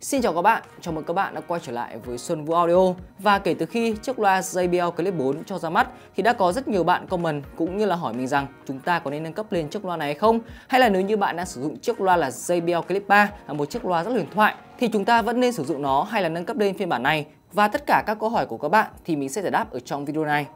Xin chào các bạn, chào mừng các bạn đã quay trở lại với Xuân Vũ Audio. Và kể từ khi chiếc loa JBL Clip 4 cho ra mắt thì đã có rất nhiều bạn comment cũng như là hỏi mình rằng chúng ta có nên nâng cấp lên chiếc loa này hay không? Hay là nếu như bạn đang sử dụng chiếc loa là JBL Clip 3 là một chiếc loa rất huyền thoại thì chúng ta vẫn nên sử dụng nó hay là nâng cấp lên phiên bản này? Và tất cả các câu hỏi của các bạn thì mình sẽ giải đáp ở trong video này.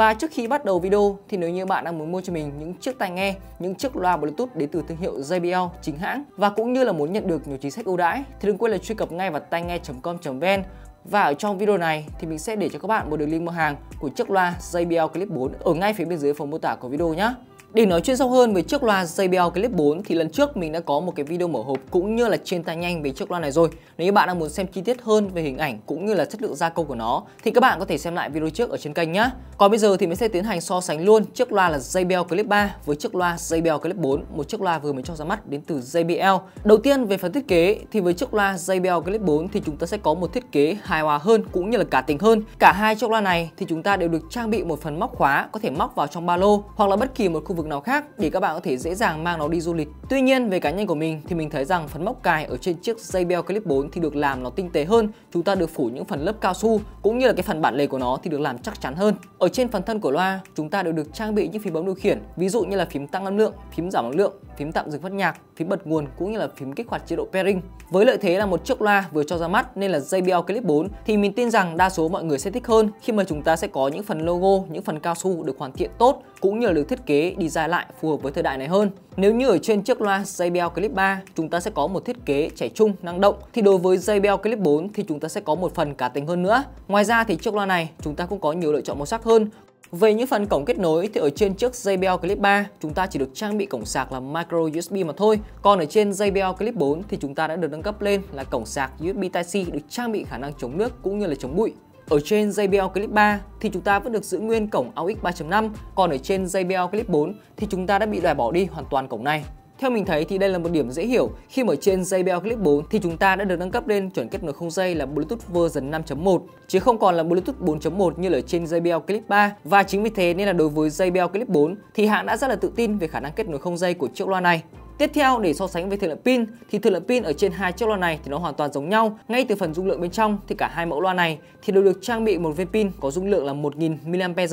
Và trước khi bắt đầu video thì nếu như bạn đang muốn mua cho mình những chiếc tai nghe, những chiếc loa Bluetooth đến từ thương hiệu JBL chính hãng và cũng như là muốn nhận được nhiều chính sách ưu đãi thì đừng quên là truy cập ngay vào tai nghe.com.vn và ở trong video này thì mình sẽ để cho các bạn một đường link mua hàng của chiếc loa JBL Clip 4 ở ngay phía bên dưới phần mô tả của video nhé. Để nói chuyện sâu hơn về chiếc loa JBL Clip 4 thì lần trước mình đã có một cái video mở hộp cũng như là trên tay nhanh về chiếc loa này rồi. Nếu như bạn đang muốn xem chi tiết hơn về hình ảnh cũng như là chất lượng gia công của nó thì các bạn có thể xem lại video trước ở trên kênh nhé. Còn bây giờ thì mình sẽ tiến hành so sánh luôn chiếc loa là JBL Clip 3 với chiếc loa JBL Clip 4, một chiếc loa vừa mới cho ra mắt đến từ JBL. Đầu tiên về phần thiết kế thì với chiếc loa JBL Clip 4 thì chúng ta sẽ có một thiết kế hài hòa hơn cũng như là cả tính hơn. Cả hai chiếc loa này thì chúng ta đều được trang bị một phần móc khóa có thể móc vào trong ba lô hoặc là bất kỳ một khu vực nào khác để các bạn có thể dễ dàng mang nó đi du lịch. Tuy nhiên về cá nhân của mình thì mình thấy rằng phần móc cài ở trên chiếc JBL Clip 4 thì được làm nó tinh tế hơn, chúng ta được phủ những phần lớp cao su cũng như là cái phần bản lề của nó thì được làm chắc chắn hơn. Ở trên phần thân của loa, chúng ta đều được trang bị những phím bấm điều khiển, ví dụ như là phím tăng âm lượng, phím giảm âm lượng, phím tạm dừng phát nhạc, phím bật nguồn cũng như là phím kích hoạt chế độ pairing. Với lợi thế là một chiếc loa vừa cho ra mắt nên là JBL Clip 4 thì mình tin rằng đa số mọi người sẽ thích hơn khi mà chúng ta sẽ có những phần logo, những phần cao su được hoàn thiện tốt cũng như là được thiết kế design lại phù hợp với thời đại này hơn. Nếu như ở trên chiếc loa JBL Clip 3 chúng ta sẽ có một thiết kế trẻ trung, năng động thì đối với JBL Clip 4 thì chúng ta sẽ có một phần cá tính hơn nữa. Ngoài ra thì chiếc loa này chúng ta cũng có nhiều lựa chọn màu sắc hơn về những phần cổng kết nối thì ở trên chiếc JBL Clip 3 chúng ta chỉ được trang bị cổng sạc là micro USB mà thôi. Còn ở trên JBL Clip 4 thì chúng ta đã được nâng cấp lên là cổng sạc USB Type-C được trang bị khả năng chống nước cũng như là chống bụi. Ở trên JBL Clip 3 thì chúng ta vẫn được giữ nguyên cổng AUX 3.5, còn ở trên JBL Clip 4 thì chúng ta đã bị loại bỏ đi hoàn toàn cổng này. Theo mình thấy thì đây là một điểm dễ hiểu khi mà trên JBL Clip 4 thì chúng ta đã được nâng cấp lên chuẩn kết nối không dây là Bluetooth version 5.1 chứ không còn là Bluetooth 4.1 như ở trên JBL Clip 3 và chính vì thế nên là đối với JBL Clip 4 thì hãng đã rất là tự tin về khả năng kết nối không dây của chiếc loa này. Tiếp theo để so sánh với thời lượng pin thì thời lượng pin ở trên hai chiếc loa này thì nó hoàn toàn giống nhau. Ngay từ phần dung lượng bên trong thì cả hai mẫu loa này thì đều được trang bị một viên pin có dung lượng là 1000 mAh.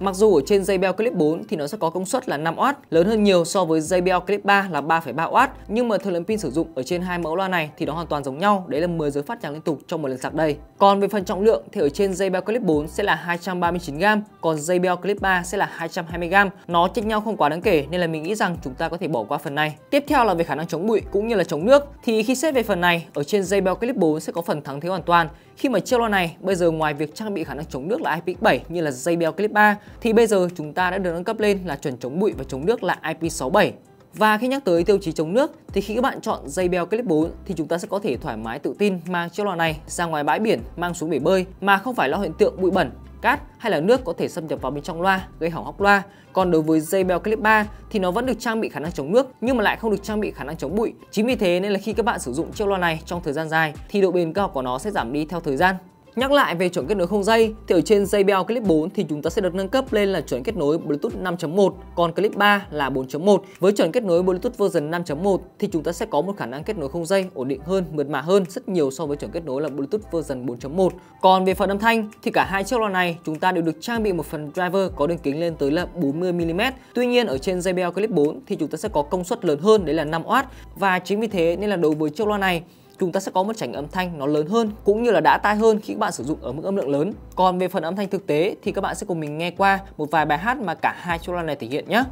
Mặc dù ở trên JBL Clip 4 thì nó sẽ có công suất là 5W, lớn hơn nhiều so với JBL Clip 3 là 3,3W, nhưng mà thời lượng pin sử dụng ở trên hai mẫu loa này thì nó hoàn toàn giống nhau, đấy là 10 giờ phát nhạc liên tục trong một lần sạc đầy. Còn về phần trọng lượng thì ở trên JBL Clip 4 sẽ là 239g, còn JBL Clip 3 sẽ là 220g. Nó chênh nhau không quá đáng kể nên là mình nghĩ rằng chúng ta có thể bỏ qua phần này. Tiếp theo là về khả năng chống bụi cũng như là chống nước. Thì khi xét về phần này ở trên JBL Clip 4 sẽ có phần thắng thế hoàn toàn. Khi mà chiếc loa này bây giờ ngoài việc trang bị khả năng chống nước là ip7 như là JBL Clip 3 thì bây giờ chúng ta đã được nâng cấp lên là chuẩn chống bụi và chống nước là IP67 và khi nhắc tới tiêu chí chống nước thì khi các bạn chọn JBL Clip 4 thì chúng ta sẽ có thể thoải mái tự tin mang chiếc loa này ra ngoài bãi biển, mang xuống bể bơi mà không phải lo hiện tượng bụi bẩn cát hay là nước có thể xâm nhập vào bên trong loa, gây hỏng hóc loa. Còn đối với JBL Clip 3 thì nó vẫn được trang bị khả năng chống nước, nhưng mà lại không được trang bị khả năng chống bụi. Chính vì thế nên là khi các bạn sử dụng chiếc loa này trong thời gian dài thì độ bền cao của nó sẽ giảm đi theo thời gian. Nhắc lại về chuẩn kết nối không dây thì ở trên JBL Clip 4 thì chúng ta sẽ được nâng cấp lên là chuẩn kết nối Bluetooth 5.1 còn Clip 3 là 4.1. Với chuẩn kết nối Bluetooth version 5.1 thì chúng ta sẽ có một khả năng kết nối không dây ổn định hơn, mượt mà hơn rất nhiều so với chuẩn kết nối là Bluetooth version 4.1. Còn về phần âm thanh thì cả hai chiếc loa này chúng ta đều được trang bị một phần driver có đường kính lên tới là 40 mm. Tuy nhiên ở trên JBL Clip 4 thì chúng ta sẽ có công suất lớn hơn đấy là 5W và chính vì thế nên là đối với chiếc loa này chúng ta sẽ có một trải âm thanh nó lớn hơn, cũng như là đã tai hơn khi các bạn sử dụng ở mức âm lượng lớn. Còn về phần âm thanh thực tế thì các bạn sẽ cùng mình nghe qua một vài bài hát mà cả hai chỗ này thể hiện nhé.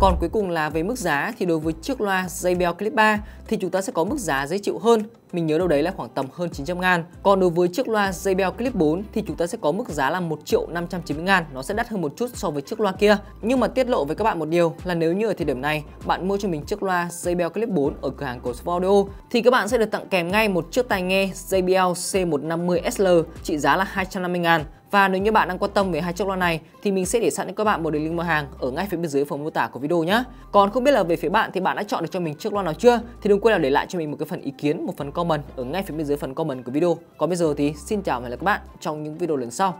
Còn cuối cùng là về mức giá. Thì đối với chiếc loa JBL Clip 3 thì chúng ta sẽ có mức giá dễ chịu hơn. Mình nhớ đâu đấy là khoảng tầm hơn 900 ngàn. Còn đối với chiếc loa JBL Clip 4 thì chúng ta sẽ có mức giá là 1 triệu 590 ngàn. Nó sẽ đắt hơn một chút so với chiếc loa kia. Nhưng mà tiết lộ với các bạn một điều là nếu như ở thời điểm này bạn mua cho mình chiếc loa JBL Clip 4 ở cửa hàng của Sport Audio thì các bạn sẽ được tặng kèm ngay một chiếc tai nghe JBL C150SL trị giá là 250 ngàn và nếu như bạn đang quan tâm về hai chiếc loa này thì mình sẽ để sẵn cho các bạn một đường link mua hàng ở ngay phía bên dưới phần mô tả của video nhé. Còn không biết là về phía bạn thì bạn đã chọn được cho mình chiếc loa nào chưa? Thì đừng quên là để lại cho mình một cái phần ý kiến, một phần comment ở ngay phía bên dưới phần comment của video. Còn bây giờ thì xin chào và hẹn gặp lại các bạn trong những video lần sau.